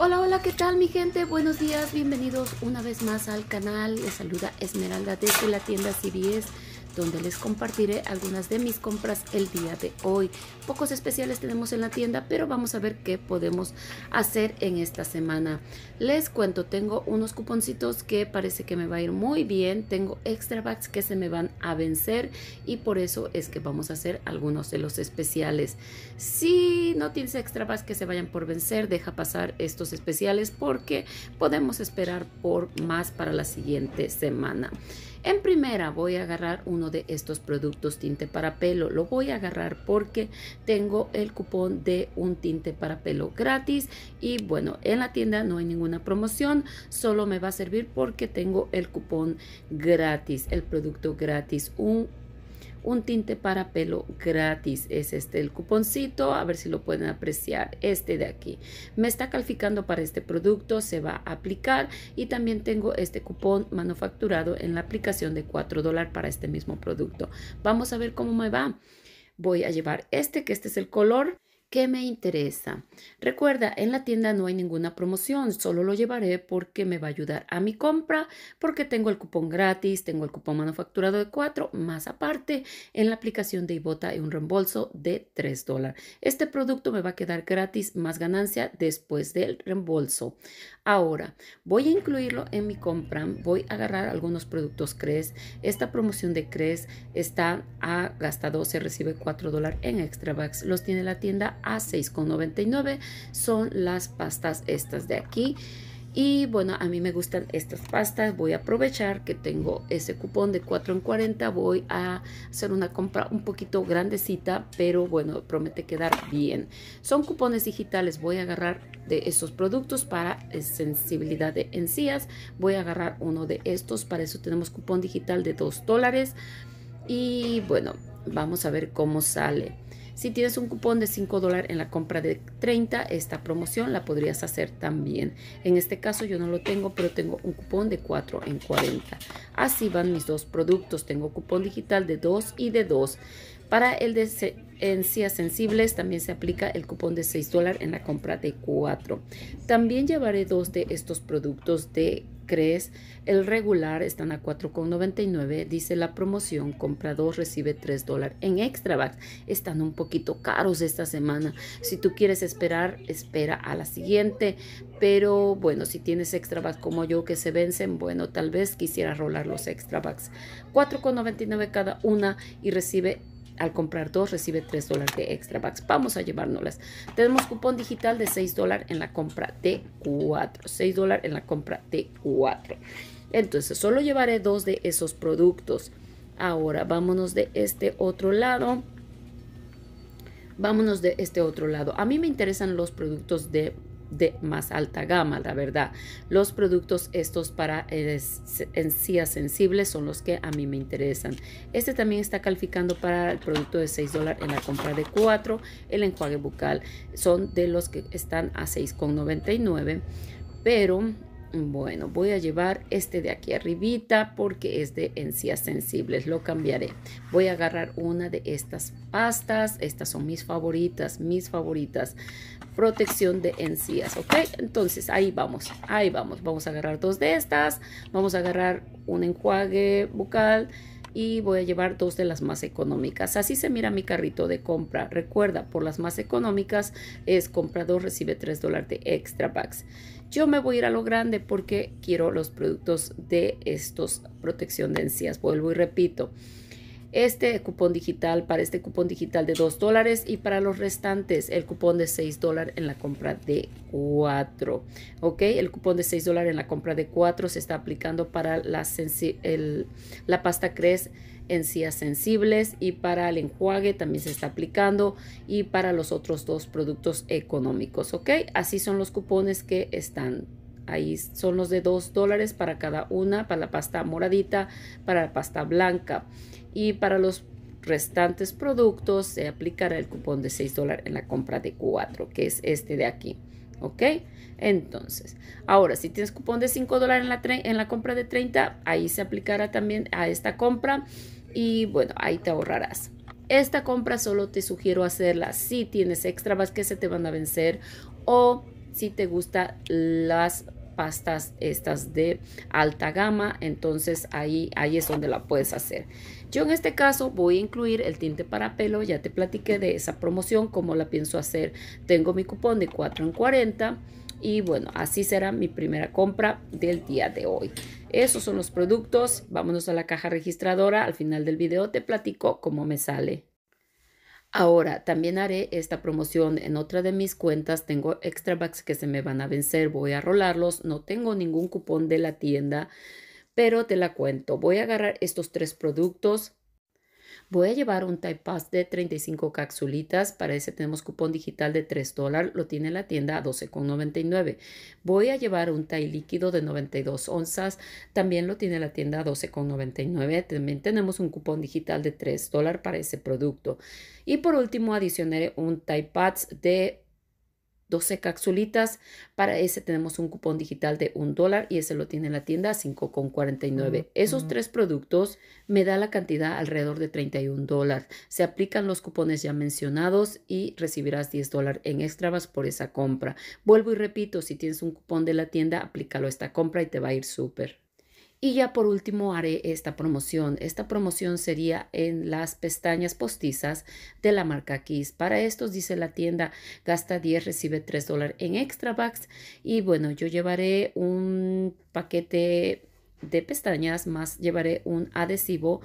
Hola, hola, ¿qué tal mi gente? Buenos días, bienvenidos una vez más al canal. Les saluda Esmeralda desde la tienda CBS donde les compartiré algunas de mis compras el día de hoy. Pocos especiales tenemos en la tienda, pero vamos a ver qué podemos hacer en esta semana. Les cuento, tengo unos cuponcitos que parece que me va a ir muy bien. Tengo extra bags que se me van a vencer y por eso es que vamos a hacer algunos de los especiales. Si no tienes extra bags que se vayan por vencer, deja pasar estos especiales porque podemos esperar por más para la siguiente semana. En primera voy a agarrar uno de estos productos tinte para pelo. Lo voy a agarrar porque tengo el cupón de un tinte para pelo gratis. Y bueno, en la tienda no hay ninguna promoción. Solo me va a servir porque tengo el cupón gratis, el producto gratis. Un un tinte para pelo gratis. Es este el cuponcito, a ver si lo pueden apreciar, este de aquí. Me está calificando para este producto, se va a aplicar y también tengo este cupón manufacturado en la aplicación de 4 dólares para este mismo producto. Vamos a ver cómo me va. Voy a llevar este, que este es el color ¿Qué me interesa? Recuerda, en la tienda no hay ninguna promoción, solo lo llevaré porque me va a ayudar a mi compra, porque tengo el cupón gratis, tengo el cupón manufacturado de 4, más aparte, en la aplicación de Ibota hay un reembolso de 3 dólares. Este producto me va a quedar gratis, más ganancia después del reembolso. Ahora, voy a incluirlo en mi compra, voy a agarrar algunos productos CRES. Esta promoción de CRES está a gastado, se recibe 4 dólares en extra bucks. Los tiene la tienda a 6,99 son las pastas estas de aquí. Y bueno, a mí me gustan estas pastas. Voy a aprovechar que tengo ese cupón de 4 en 40. Voy a hacer una compra un poquito grandecita, pero bueno, promete quedar bien. Son cupones digitales. Voy a agarrar de esos productos para sensibilidad de encías. Voy a agarrar uno de estos. Para eso tenemos cupón digital de 2 dólares. Y bueno, vamos a ver cómo sale. Si tienes un cupón de 5 dólares en la compra de 30, esta promoción la podrías hacer también. En este caso yo no lo tengo, pero tengo un cupón de 4 en 40. Así van mis dos productos. Tengo cupón digital de 2 y de 2. Para el de encías sensibles también se aplica el cupón de 6 dólares en la compra de 4. También llevaré dos de estos productos de crees, el regular están a 4,99. Dice la promoción, compra dos, recibe 3 dólares. En Extra están un poquito caros esta semana. Si tú quieres esperar, espera a la siguiente. Pero bueno, si tienes Extra como yo que se vencen, bueno, tal vez quisiera rolar los Extra Bucks. 4,99 cada una y recibe al comprar dos recibe 3 dólares de extra bucks. Vamos a llevárnoslas. Tenemos cupón digital de 6 dólares en la compra de 4. 6 dólares en la compra de 4. Entonces, solo llevaré dos de esos productos. Ahora, vámonos de este otro lado. Vámonos de este otro lado. A mí me interesan los productos de de más alta gama, la verdad. Los productos estos para encías sensibles son los que a mí me interesan. Este también está calificando para el producto de 6 dólares en la compra de 4. El enjuague bucal son de los que están a 6,99. Pero bueno, voy a llevar este de aquí arribita porque es de encías sensibles. Lo cambiaré. Voy a agarrar una de estas pastas. Estas son mis favoritas, mis favoritas. Protección de encías, ¿ok? Entonces ahí vamos, ahí vamos. Vamos a agarrar dos de estas. Vamos a agarrar un enjuague bucal y voy a llevar dos de las más económicas. Así se mira mi carrito de compra. Recuerda, por las más económicas es comprador recibe 3 dólares de extra packs. Yo me voy a ir a lo grande porque quiero los productos de estos protección de encías. Vuelvo y repito. Este cupón digital, para este cupón digital de 2 dólares y para los restantes el cupón de 6 dólares en la compra de 4. Ok, el cupón de 6 dólares en la compra de 4 se está aplicando para la, la pasta Cres sensibles y para el enjuague también se está aplicando y para los otros dos productos económicos, ¿ok? Así son los cupones que están ahí son los de 2 dólares para cada una, para la pasta moradita, para la pasta blanca y para los restantes productos se aplicará el cupón de 6 dólares en la compra de 4, que es este de aquí. ¿Ok? Entonces, ahora si tienes cupón de 5 dólares en la, compra de 30, ahí se aplicará también a esta compra y bueno, ahí te ahorrarás. Esta compra solo te sugiero hacerla si tienes extra que se te van a vencer o si te gustan las pastas estas de alta gama, entonces ahí, ahí es donde la puedes hacer. Yo en este caso voy a incluir el tinte para pelo, ya te platiqué de esa promoción, cómo la pienso hacer. Tengo mi cupón de 4 en 40 y bueno, así será mi primera compra del día de hoy. Esos son los productos. Vámonos a la caja registradora. Al final del video te platico cómo me sale. Ahora, también haré esta promoción en otra de mis cuentas. Tengo extra bucks que se me van a vencer. Voy a rolarlos. No tengo ningún cupón de la tienda, pero te la cuento. Voy a agarrar estos tres productos Voy a llevar un Type Pass de 35 capsulitas. Para ese tenemos cupón digital de 3 dólares. Lo tiene la tienda a 12,99. Voy a llevar un Thai líquido de 92 onzas. También lo tiene la tienda a 12,99. También tenemos un cupón digital de 3 dólares para ese producto. Y por último adicionaré un Type de 12 capsulitas. Para ese tenemos un cupón digital de un dólar y ese lo tiene la tienda a 5,49. Esos tres productos me da la cantidad alrededor de 31 dólares. Se aplican los cupones ya mencionados y recibirás 10 dólares en extras por esa compra. Vuelvo y repito, si tienes un cupón de la tienda, aplícalo a esta compra y te va a ir súper. Y ya por último haré esta promoción. Esta promoción sería en las pestañas postizas de la marca Kiss. Para estos dice la tienda gasta 10, recibe 3 dólares en extra bucks. Y bueno, yo llevaré un paquete de pestañas más llevaré un adhesivo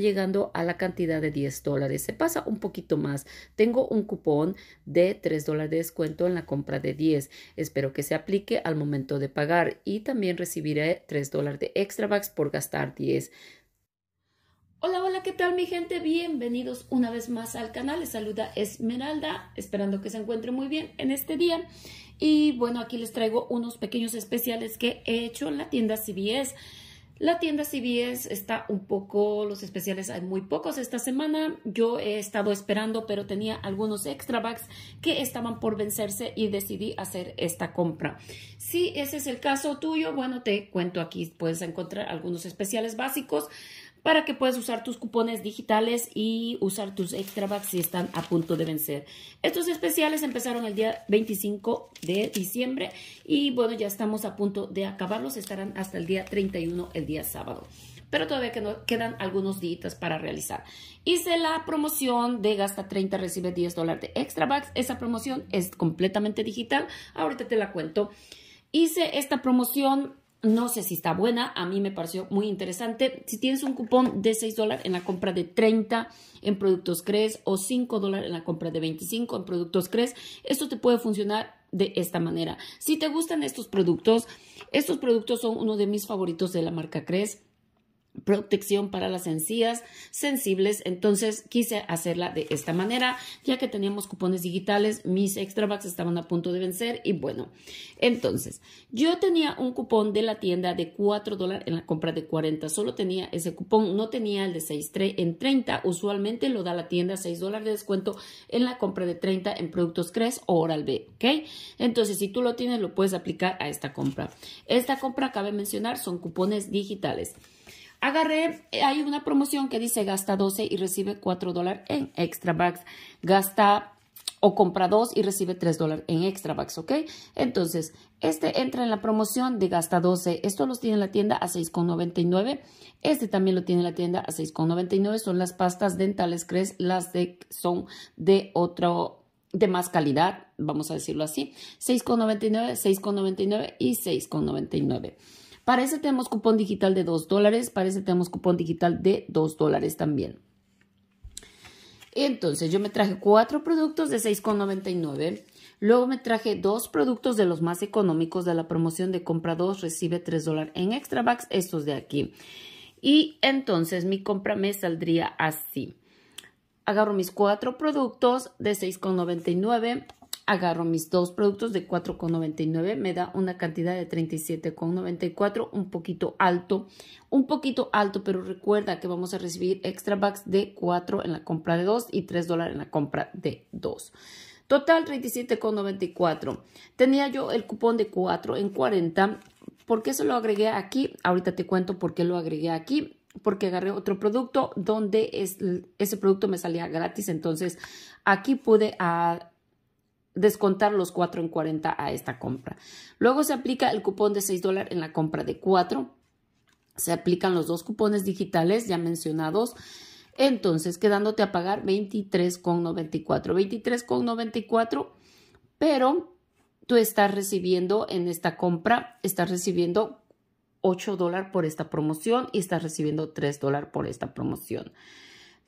llegando a la cantidad de 10 dólares. Se pasa un poquito más. Tengo un cupón de 3 dólares de descuento en la compra de 10. Espero que se aplique al momento de pagar y también recibiré 3 dólares de extra bucks por gastar 10. Hola, hola, ¿qué tal mi gente? Bienvenidos una vez más al canal. Les saluda Esmeralda, esperando que se encuentren muy bien en este día. Y bueno, aquí les traigo unos pequeños especiales que he hecho en la tienda CBS. La tienda CBS está un poco, los especiales hay muy pocos esta semana. Yo he estado esperando, pero tenía algunos extra bags que estaban por vencerse y decidí hacer esta compra. Si ese es el caso tuyo, bueno, te cuento aquí, puedes encontrar algunos especiales básicos para que puedas usar tus cupones digitales y usar tus extra si están a punto de vencer. Estos especiales empezaron el día 25 de diciembre y bueno, ya estamos a punto de acabarlos, estarán hasta el día 31, el día sábado. Pero todavía quedan algunos días para realizar. Hice la promoción de gasta 30, recibe 10 dólares de extra bucks. Esa promoción es completamente digital. Ahorita te la cuento. Hice esta promoción no sé si está buena, a mí me pareció muy interesante. Si tienes un cupón de 6 dólares en la compra de 30 en productos CRES o 5 dólares en la compra de 25 en productos CRES, esto te puede funcionar de esta manera. Si te gustan estos productos, estos productos son uno de mis favoritos de la marca CRES protección para las encías sensibles. Entonces quise hacerla de esta manera ya que teníamos cupones digitales mis extra bucks estaban a punto de vencer y bueno entonces yo tenía un cupón de la tienda de 4 dólares en la compra de 40 solo tenía ese cupón no tenía el de 6 en 30 usualmente lo da la tienda 6 dólares de descuento en la compra de 30 en productos CRES o Oral B ok entonces si tú lo tienes lo puedes aplicar a esta compra. Esta compra cabe mencionar son cupones digitales Agarré, eh, hay una promoción que dice gasta 12 y recibe 4 dólares en extra bags. Gasta o compra 2 y recibe 3 dólares en extra bags, ¿ok? Entonces, este entra en la promoción de gasta 12. Esto los tiene la tienda a 6,99. Este también lo tiene la tienda a 6,99. Son las pastas dentales Cres, las de son de otro de más calidad, vamos a decirlo así. 6,99, 6,99 y 6,99. Parece tenemos cupón digital de 2 dólares. Parece tenemos cupón digital de 2 dólares también. Entonces yo me traje cuatro productos de 6,99. Luego me traje dos productos de los más económicos de la promoción de compra 2, recibe 3 dólares en extra bucks, estos de aquí. Y entonces mi compra me saldría así. Agarro mis cuatro productos de 6,99 agarro mis dos productos de 4,99, me da una cantidad de 37,94, un poquito alto, un poquito alto, pero recuerda que vamos a recibir extra bucks de 4 en la compra de 2 y 3 dólares en la compra de 2. Total 37,94. Tenía yo el cupón de 4 en 40. ¿Por qué se lo agregué aquí? Ahorita te cuento por qué lo agregué aquí porque agarré otro producto donde es, ese producto me salía gratis. Entonces aquí pude a, descontar los 4 en 40 a esta compra. Luego se aplica el cupón de 6 dólares en la compra de 4. Se aplican los dos cupones digitales ya mencionados. Entonces, quedándote a pagar 23,94. 23,94, pero tú estás recibiendo en esta compra, estás recibiendo 8 dólares por esta promoción y estás recibiendo 3 dólares por esta promoción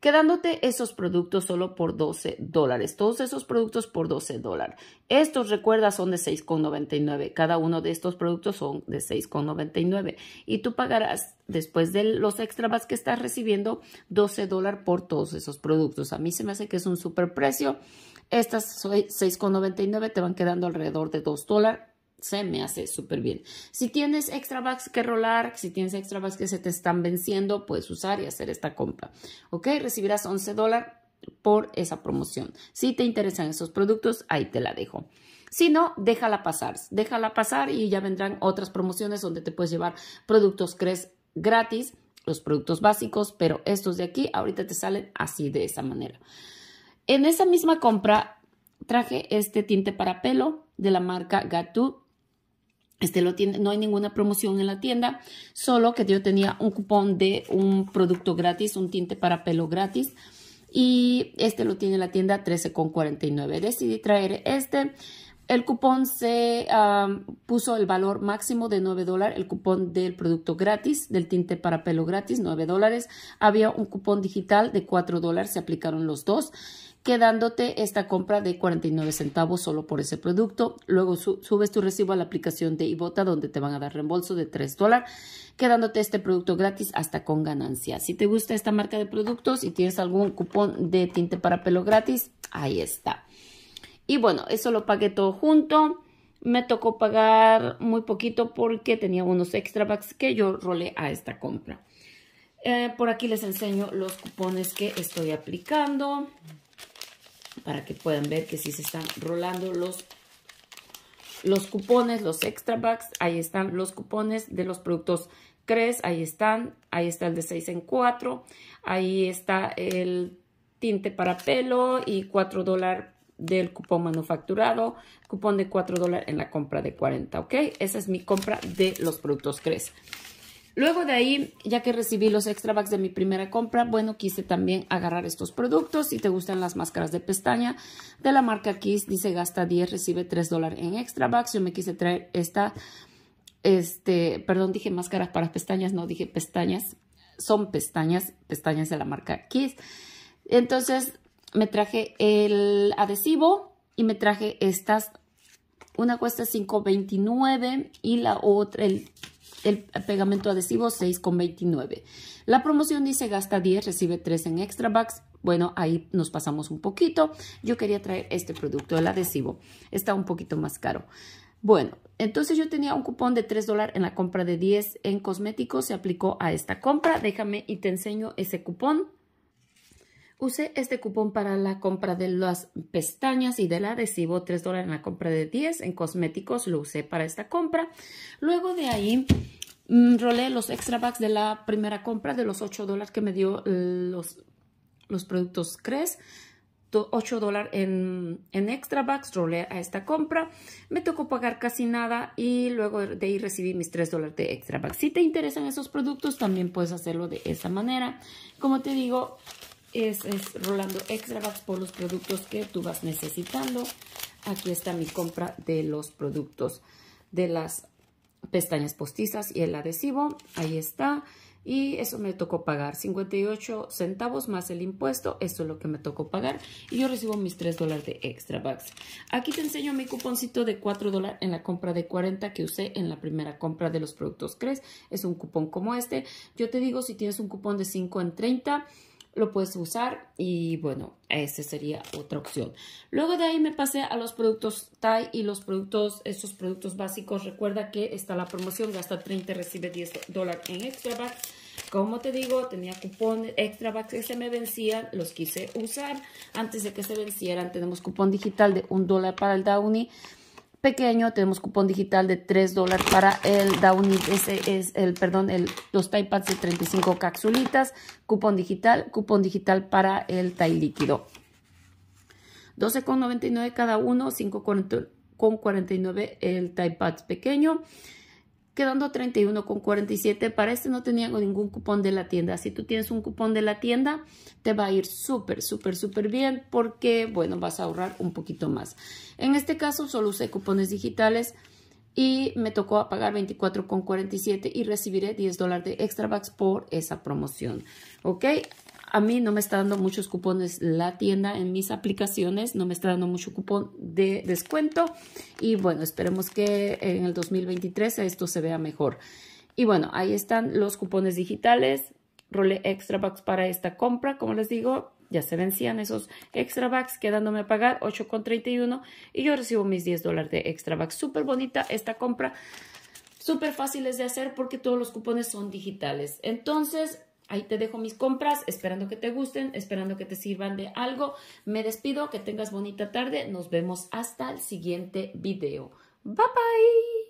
quedándote esos productos solo por 12 dólares. Todos esos productos por 12 dólares. Estos, recuerda, son de 6,99. Cada uno de estos productos son de 6,99. Y tú pagarás, después de los extras que estás recibiendo, 12 dólares por todos esos productos. A mí se me hace que es un super precio. Estas 6,99 te van quedando alrededor de 2 dólares se me hace súper bien. Si tienes extra bucks que rolar, si tienes extra bucks que se te están venciendo, puedes usar y hacer esta compra. ¿Ok? Recibirás 11 dólares por esa promoción. Si te interesan esos productos, ahí te la dejo. Si no, déjala pasar. Déjala pasar y ya vendrán otras promociones donde te puedes llevar productos CRES gratis, los productos básicos, pero estos de aquí ahorita te salen así de esa manera. En esa misma compra traje este tinte para pelo de la marca Gatu este lo tiene, no hay ninguna promoción en la tienda, solo que yo tenía un cupón de un producto gratis, un tinte para pelo gratis. Y este lo tiene la tienda 13,49. Decidí traer este. El cupón se puso el valor máximo de 9 dólares, el cupón del producto gratis, del tinte para pelo gratis, 9 dólares. Había un cupón digital de 4 dólares, se aplicaron los dos quedándote esta compra de 49 centavos solo por ese producto. Luego subes tu recibo a la aplicación de Ibota donde te van a dar reembolso de 3 dólares, quedándote este producto gratis hasta con ganancia. Si te gusta esta marca de productos y tienes algún cupón de tinte para pelo gratis, ahí está. Y bueno, eso lo pagué todo junto. Me tocó pagar muy poquito porque tenía unos extra bucks que yo rolé a esta compra. Eh, por aquí les enseño los cupones que estoy aplicando para que puedan ver que si se están rolando los, los cupones, los extra bucks. Ahí están los cupones de los productos CRES. Ahí están. Ahí está el de 6 en 4. Ahí está el tinte para pelo y 4 dólares del cupón manufacturado, cupón de 4 dólares en la compra de 40, ¿ok? Esa es mi compra de los productos CRES. Luego de ahí, ya que recibí los extra bucks de mi primera compra, bueno, quise también agarrar estos productos. Si te gustan las máscaras de pestaña de la marca Kiss, dice gasta 10, recibe 3 dólares en extra bucks. Yo me quise traer esta, este, perdón, dije máscaras para pestañas, no dije pestañas. Son pestañas, pestañas de la marca Kiss. Entonces, me traje el adhesivo y me traje estas. Una cuesta 5.29 y la otra, el el pegamento adhesivo 6,29. La promoción dice gasta 10, recibe 3 en extra bucks. Bueno, ahí nos pasamos un poquito. Yo quería traer este producto, el adhesivo. Está un poquito más caro. Bueno, entonces yo tenía un cupón de 3 dólares en la compra de 10 en cosméticos. Se aplicó a esta compra. Déjame y te enseño ese cupón. Usé este cupón para la compra de las pestañas y del adhesivo, 3 dólares en la compra de 10 en cosméticos, lo usé para esta compra. Luego de ahí mm, rolé los extra bucks de la primera compra de los 8 dólares que me dio los, los productos CRES. 8 dólares en, en, extra bucks, rolé a esta compra, me tocó pagar casi nada y luego de ahí recibí mis 3 dólares de extra bucks. Si te interesan esos productos, también puedes hacerlo de esa manera. Como te digo, es, rolando extra por los productos que tú vas necesitando. Aquí está mi compra de los productos de las pestañas postizas y el adhesivo. Ahí está. Y eso me tocó pagar 58 centavos más el impuesto. Esto es lo que me tocó pagar. Y yo recibo mis 3 dólares de extra bucks. Aquí te enseño mi cuponcito de 4 dólares en la compra de 40 que usé en la primera compra de los productos CRES. Es un cupón como este. Yo te digo, si tienes un cupón de 5 en 30 lo puedes usar y bueno, esa sería otra opción. Luego de ahí me pasé a los productos Thai y los productos, estos productos básicos. Recuerda que está la promoción, gasta 30, recibe 10 dólares en extra bucks. Como te digo, tenía cupón extra bucks que se me vencían, los quise usar. Antes de que se vencieran, tenemos cupón digital de un dólar para el Downy pequeño, tenemos cupón digital de 3 dólares para el Downy, ese es el, perdón, el, los Tide Pads de 35 capsulitas, cupón digital, cupón digital para el Tide líquido. 12,99 cada uno, 5,49 el Typepad pequeño quedando 31,47. Para este no tenía ningún cupón de la tienda. Si tú tienes un cupón de la tienda, te va a ir súper, súper, súper bien porque, bueno, vas a ahorrar un poquito más. En este caso solo usé cupones digitales y me tocó pagar 24,47 y recibiré 10 dólares de extra bucks por esa promoción. ¿Ok? A mí no me está dando muchos cupones la tienda en mis aplicaciones, no me está dando mucho cupón de descuento y bueno, esperemos que en el 2023 esto se vea mejor. Y bueno, ahí están los cupones digitales, role extra bucks para esta compra, como les digo, ya se vencían esos extra bucks, quedándome a pagar 8,31 y yo recibo mis 10 dólares de extra bucks. Súper bonita esta compra, súper fáciles de hacer porque todos los cupones son digitales. Entonces, Ahí te dejo mis compras, esperando que te gusten, esperando que te sirvan de algo. Me despido, que tengas bonita tarde. Nos vemos hasta el siguiente video. Bye bye.